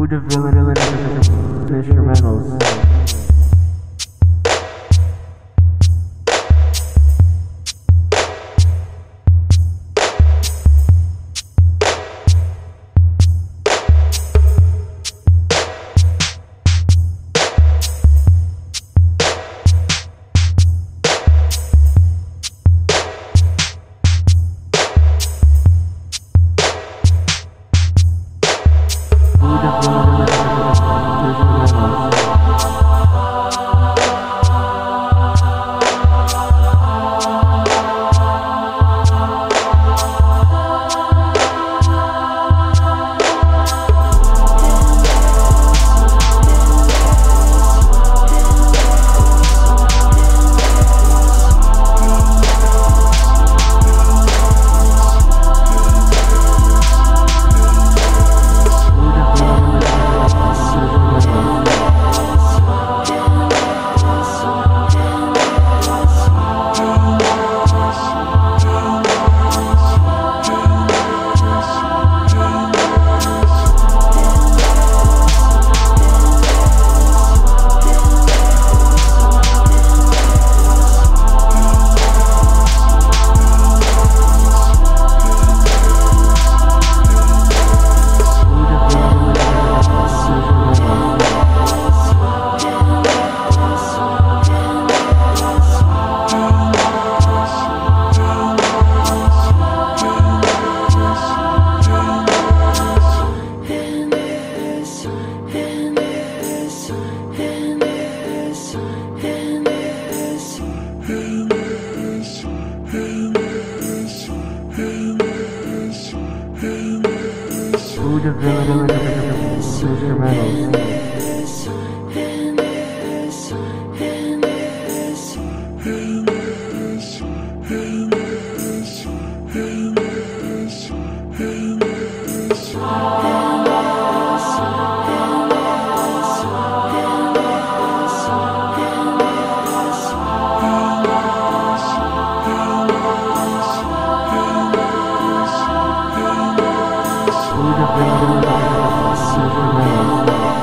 Who developed instrumentals? Who developed instrumentals? Sugar baby, sugar baby.